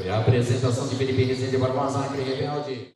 Foi a apresentação de Felipe Rezende Barbosa, aquele rebelde.